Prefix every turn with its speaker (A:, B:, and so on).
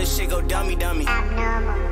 A: this shit go dummy dummy.